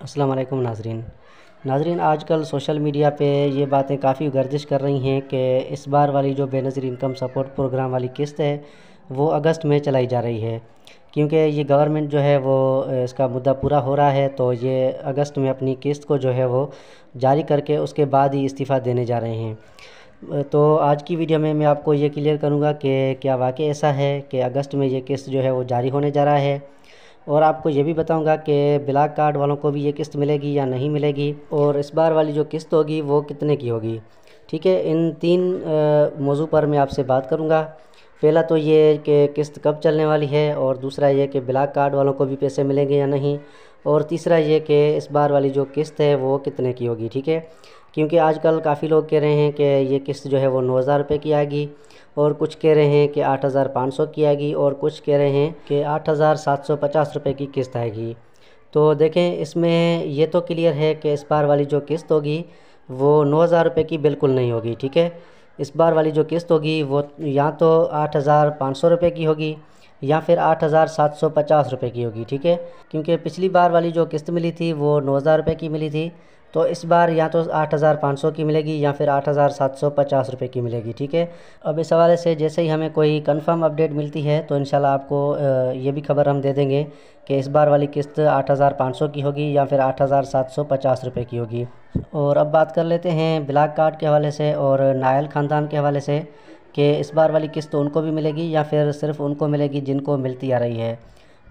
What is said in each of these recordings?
अस्सलाम वालेकुम नाजरीन। नाजरीन, आजकल सोशल मीडिया पे ये बातें काफ़ी गर्दिश कर रही हैं कि इस बार वाली जो बेनज़ीर इनकम सपोर्ट प्रोग्राम वाली किस्त है, वो अगस्त में चलाई जा रही है। क्योंकि ये गवर्नमेंट जो है, वो इसका मुद्दा पूरा हो रहा है तो ये अगस्त में अपनी किस्त को जो है, वो जारी करके उसके बाद ही इस्तीफ़ा देने जा रहे हैं। तो आज की वीडियो में मैं आपको ये क्लियर करूँगा कि क्या वाकई ऐसा है कि अगस्त में ये किस्त जो है, वो जारी होने जा रहा है। और आपको ये भी बताऊँगा कि ब्लैक कार्ड वालों को भी ये किस्त मिलेगी या नहीं मिलेगी और इस बार वाली जो किस्त होगी वो कितने की होगी। ठीक है, इन तीन मौजू पर मैं आपसे बात करूँगा। पहला तो ये कि किस्त कब चलने वाली है और दूसरा ये कि ब्लैक कार्ड वालों को भी पैसे मिलेंगे या नहीं। और तीसरा ये कि इस बार वाली जो किस्त है वो कितने की होगी। ठीक है, क्योंकि आजकल काफ़ी लोग कह रहे हैं कि ये किस्त जो है वो नौ हज़ार रुपये की आएगी। और कुछ कह रहे हैं कि आठ हज़ार पाँच सौ की आएगी और कुछ कह रहे हैं कि आठ हज़ार सात सौ पचास रुपये की किस्त आएगी। तो देखें, इसमें ये तो क्लियर है कि इस बार वाली जो किस्त होगी, वो नौ हज़ार रुपये की बिल्कुल नहीं होगी, ठीक है? इस बार वाली जो किस्त होगी, वो या तो आठ हज़ार पाँच सौ रुपये की होगी या फिर आठ हज़ार सात सौ पचास रुपये की होगी, ठीक है? क्योंकि पिछली बार वाली जो किस्त मिली थी, वो नौ हज़ार रुपये की मिली थी। तो इस बार या तो आठ हज़ार पाँच सौ की मिलेगी या फिर आठ हज़ार सात सौ पचास रुपये की मिलेगी, ठीक है? अब इस हवाले से जैसे ही हमें कोई कंफर्म अपडेट मिलती है तो इंशाल्लाह आपको ये भी खबर हम दे देंगे कि इस बार वाली किस्त आठ हज़ार पाँच सौ की होगी या फिर आठ हज़ार सात सौ पचास रुपये की होगी। और अब बात कर लेते हैं ब्लैक कार्ड के हवाले से और नायल ख़ानदान के हवाले से कि इस बार वाली किस्त उनको भी मिलेगी या फिर सिर्फ़ उनको मिलेगी जिनको मिलती आ रही है।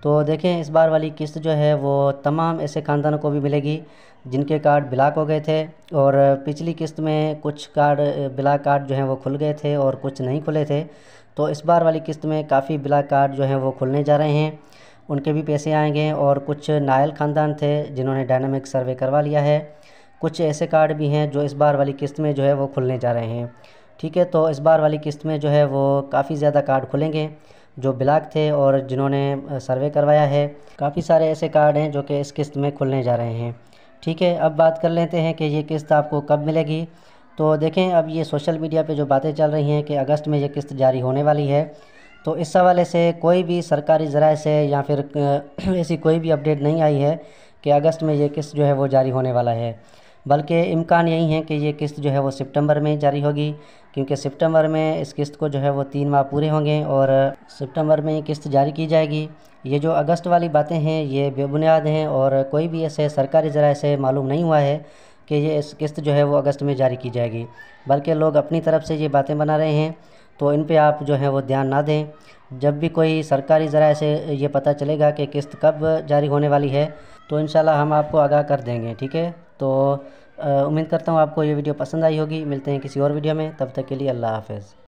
तो देखें, इस बार वाली किस्त जो है, वो तमाम ऐसे ख़ानदानों को भी मिलेगी, जिनके कार्ड ब्लॉक हो गए थे और पिछली किस्त में कुछ कार्ड, ब्लॉक कार्ड जो हैं, वो खुल गए थे और कुछ नहीं खुले थे। तो इस बार वाली किस्त में काफ़ी ब्लॉक कार्ड जो हैं, वो खुलने जा रहे हैं। उनके भी पैसे आएँगे और कुछ नायल ख़ानदान थे, जिन्होंने डायनामिक सर्वे करवा लिया है। कुछ ऐसे कार्ड भी हैं, जो इस बार वाली किस्त में जो है, वो खुलने जा रहे हैं। ठीक है तो इस बार वाली किस्त में जो है, वो काफ़ी ज़्यादा कार्ड खुलेंगे। जो ब्लॉक थे और जिन्होंने सर्वे करवाया है, काफ़ी सारे ऐसे कार्ड हैं जो कि इस किस्त में खुलने जा रहे हैं। ठीक है, अब बात कर लेते हैं कि ये किस्त आपको कब मिलेगी। तो देखें, अब ये सोशल मीडिया पे जो बातें चल रही हैं कि अगस्त में ये किस्त जारी होने वाली है तो इस हवाले से कोई भी सरकारी ज़राए से या फिर ऐसी कोई भी अपडेट नहीं आई है कि अगस्त में ये किस्त जो है वो जारी होने वाला है। बल्कि इम्कान यही है कि ये किस्त जो है वो सितंबर में जारी होगी, क्योंकि सितंबर में इस किस्त को जो है वो तीन माह पूरे होंगे और सितंबर में ये किस्त जारी की जाएगी। ये जो अगस्त वाली बातें हैं, ये बेबुनियाद हैं और कोई भी ऐसे सरकारी ज़रा से मालूम नहीं हुआ है कि ये इस किस्त जो है वो अगस्त में जारी की जाएगी। बल्कि लोग अपनी तरफ़ से ये बातें बना रहे हैं तो इन पर आप जो है वो ध्यान ना दें। जब भी कोई सरकारी ज़रा से ये पता चलेगा कि किस्त कब जारी होने वाली है तो इन हम आपको आगाह कर देंगे, ठीक है? तो उम्मीद करता हूँ आपको ये वीडियो पसंद आई होगी। मिलते हैं किसी और वीडियो में। तब तक के लिए अल्लाह हाफ़